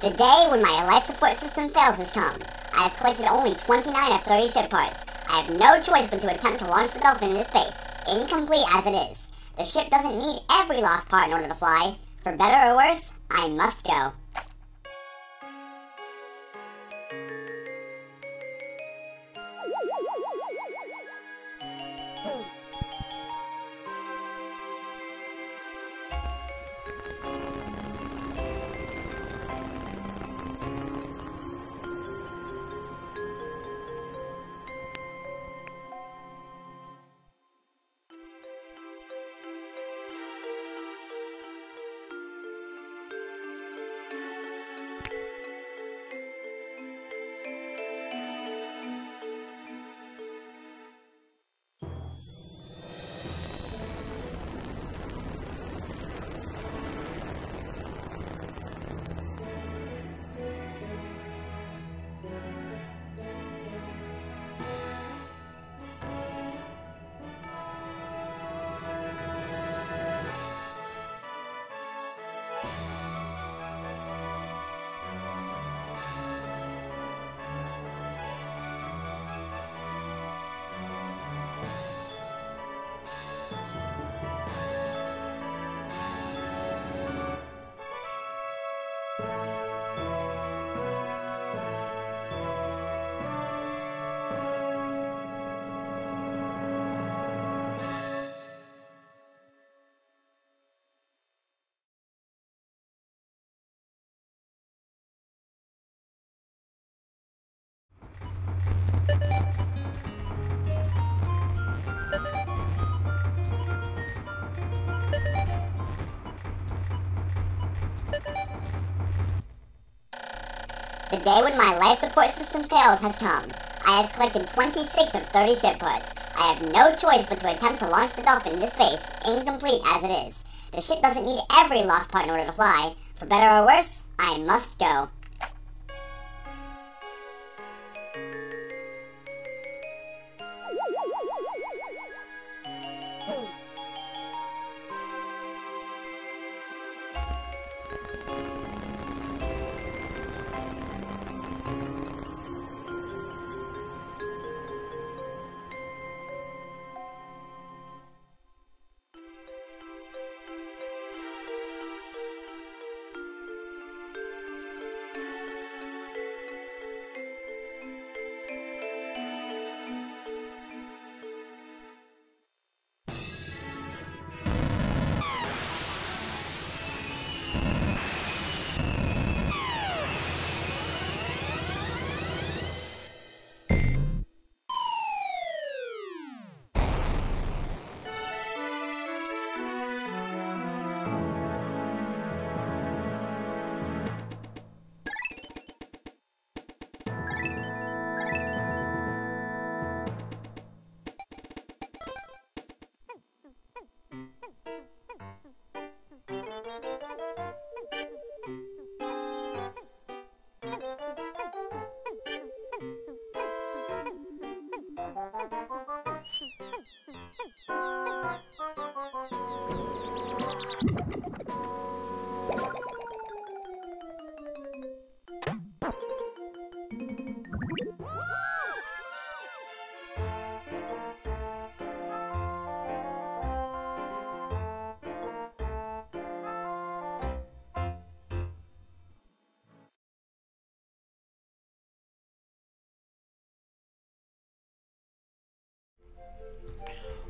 The day when my life support system fails has come. I have collected only 29 of 30 ship parts. I have no choice but to attempt to launch the Dolphin into space, incomplete as it is. The ship doesn't need every lost part in order to fly. For better or worse, I must go. The day when my life support system fails has come. I have collected 26 of 30 ship parts. I have no choice but to attempt to launch the Dolphin into space, incomplete as it is. The ship doesn't need every lost part in order to fly. For better or worse, I must go.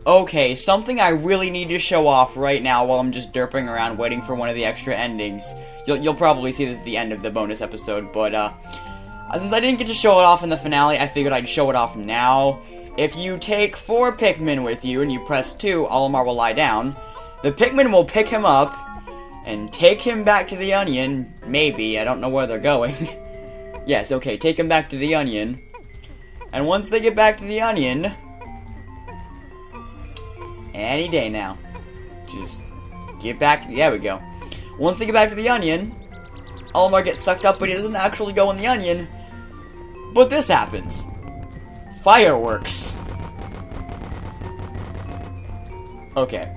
Okay, something I really need to show off right now while I'm just derping around waiting for one of the extra endings. You'll, you'll probably see this at the end of the bonus episode, but uh, since I didn't get to show it off in the finale, I figured I'd show it off now. If you take four Pikmin with you and you press 2, Olimar will lie down. The Pikmin will pick him up and take him back to the Onion. Maybe, I don't know where they're going. yes, okay, take him back to the Onion. And once they get back to the Onion, any day now. Just get back. There we go. Get back to the onion, Olimar gets sucked up, but he doesn't actually go in the onion. But this happens. Fireworks. Okay.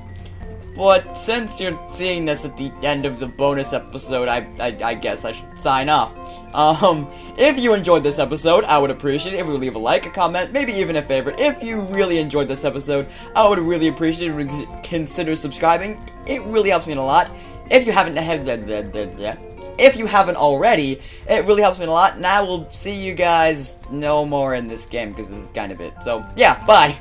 But since you're seeing this at the end of the bonus episode, I, I, I guess I should sign off. Um, if you enjoyed this episode, I would appreciate it if you leave a like, a comment, maybe even a favorite. If you really enjoyed this episode, I would really appreciate it if you consider subscribing. It really helps me a lot. If you haven't had if you haven't already, it really helps me a lot, and I will see you guys no more in this game, because this is kind of it. So, yeah, bye!